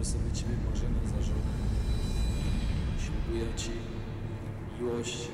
Biorę sobie Ciebie Marzena za żonę. Ślubuję Ci miłość,